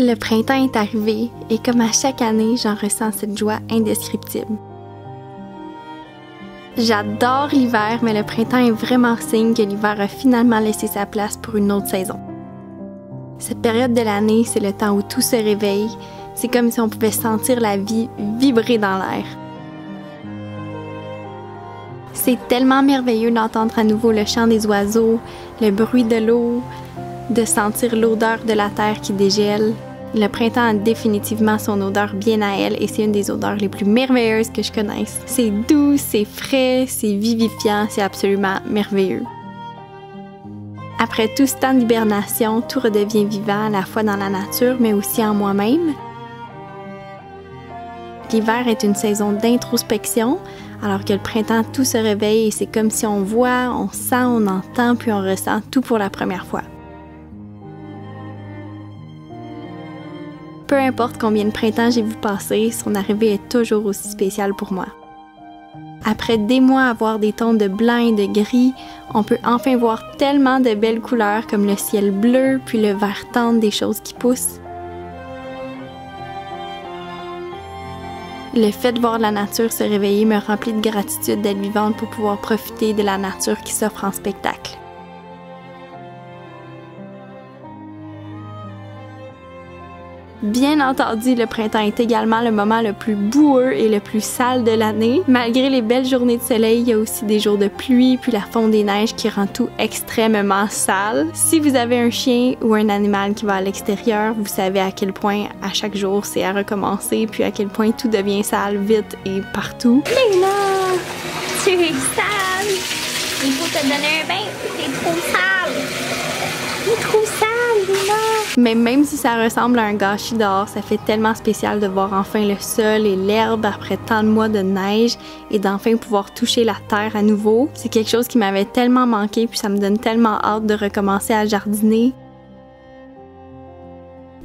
Le printemps est arrivé et comme à chaque année, j'en ressens cette joie indescriptible. J'adore l'hiver, mais le printemps est vraiment signe que l'hiver a finalement laissé sa place pour une autre saison. Cette période de l'année, c'est le temps où tout se réveille. C'est comme si on pouvait sentir la vie vibrer dans l'air. C'est tellement merveilleux d'entendre à nouveau le chant des oiseaux, le bruit de l'eau, de sentir l'odeur de la terre qui dégèle, le printemps a définitivement son odeur bien à elle et c'est une des odeurs les plus merveilleuses que je connaisse. C'est doux, c'est frais, c'est vivifiant, c'est absolument merveilleux. Après tout ce temps d'hibernation, tout redevient vivant à la fois dans la nature mais aussi en moi-même. L'hiver est une saison d'introspection, alors que le printemps, tout se réveille et c'est comme si on voit, on sent, on entend, puis on ressent tout pour la première fois. Peu importe combien de printemps j'ai vu passer, son arrivée est toujours aussi spéciale pour moi. Après des mois à voir des tons de blanc et de gris, on peut enfin voir tellement de belles couleurs comme le ciel bleu puis le vert tendre des choses qui poussent. Le fait de voir la nature se réveiller me remplit de gratitude d'être vivante pour pouvoir profiter de la nature qui s'offre en spectacle. Bien entendu, le printemps est également le moment le plus boueux et le plus sale de l'année. Malgré les belles journées de soleil, il y a aussi des jours de pluie puis la fonte des neiges qui rend tout extrêmement sale. Si vous avez un chien ou un animal qui va à l'extérieur, vous savez à quel point à chaque jour c'est à recommencer puis à quel point tout devient sale vite et partout. Léna, tu es sale. Il faut te donner un bain, t'es trop sale. T'es trop sale. Mais même si ça ressemble à un gâchis dehors, ça fait tellement spécial de voir enfin le sol et l'herbe après tant de mois de neige et d'enfin pouvoir toucher la terre à nouveau. C'est quelque chose qui m'avait tellement manqué puis ça me donne tellement hâte de recommencer à jardiner.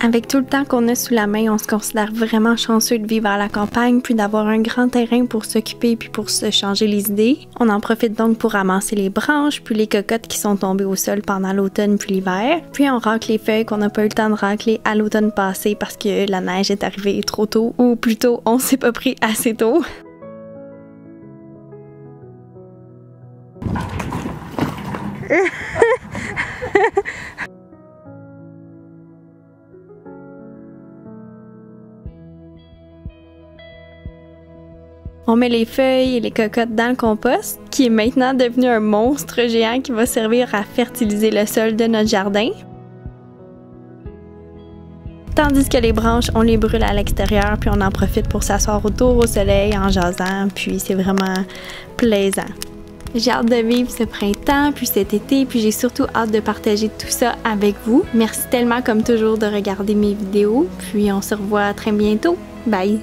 Avec tout le temps qu'on a sous la main, on se considère vraiment chanceux de vivre à la campagne, puis d'avoir un grand terrain pour s'occuper puis pour se changer les idées. On en profite donc pour ramasser les branches, puis les cocottes qui sont tombées au sol pendant l'automne puis l'hiver. Puis on racle les feuilles qu'on n'a pas eu le temps de racler à l'automne passé parce que la neige est arrivée trop tôt, ou plutôt on s'est pas pris assez tôt. On met les feuilles et les cocottes dans le compost, qui est maintenant devenu un monstre géant qui va servir à fertiliser le sol de notre jardin. Tandis que les branches, on les brûle à l'extérieur, puis on en profite pour s'asseoir autour au soleil en jasant, puis c'est vraiment plaisant. J'ai hâte de vivre ce printemps, puis cet été, puis j'ai surtout hâte de partager tout ça avec vous. Merci tellement comme toujours de regarder mes vidéos, puis on se revoit très bientôt. Bye!